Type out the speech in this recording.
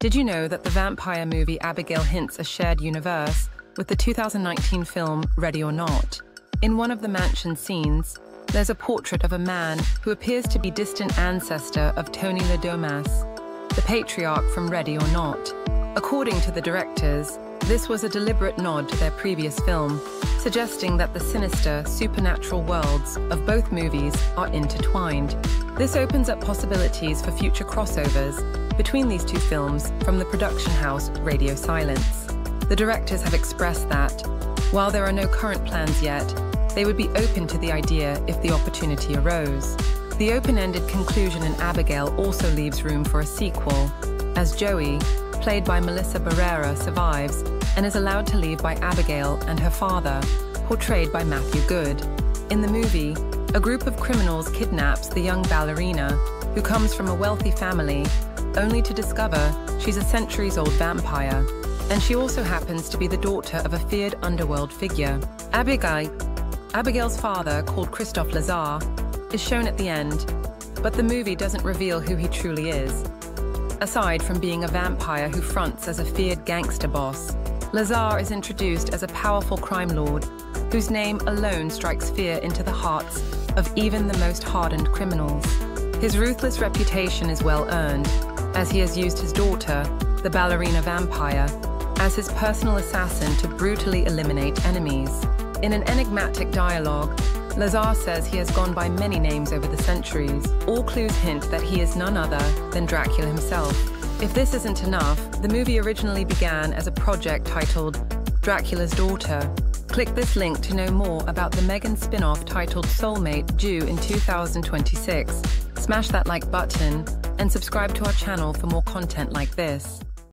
Did you know that the vampire movie Abigail hints a shared universe with the 2019 film Ready or Not? In one of the mansion scenes, there's a portrait of a man who appears to be distant ancestor of Tony Le Domas, the patriarch from Ready or Not. According to the directors, this was a deliberate nod to their previous film, suggesting that the sinister, supernatural worlds of both movies are intertwined. This opens up possibilities for future crossovers between these two films from the production house Radio Silence. The directors have expressed that, while there are no current plans yet, they would be open to the idea if the opportunity arose. The open ended conclusion in Abigail also leaves room for a sequel, as Joey, played by Melissa Barrera, survives and is allowed to leave by Abigail and her father, portrayed by Matthew Goode. In the movie, a group of criminals kidnaps the young ballerina, who comes from a wealthy family, only to discover she's a centuries old vampire. And she also happens to be the daughter of a feared underworld figure. Abigail, Abigail's father, called Kristof Lazaar, is shown at the end, but the movie doesn't reveal who he truly is. Aside from being a vampire who fronts as a feared gangster boss, Lazaar is introduced as a powerful crime lord whose name alone strikes fear into the hearts of even the most hardened criminals. His ruthless reputation is well earned, as he has used his daughter, the ballerina vampire, as his personal assassin to brutally eliminate enemies. In an enigmatic dialogue, Lazaar says he has gone by many names over the centuries. All clues hint that he is none other than Dracula himself. If this isn't enough, the movie originally began as a project titled Dracula's Daughter, Click this link to know more about the Megan spin off titled Soulmate, due in 2026. Smash that like button and subscribe to our channel for more content like this.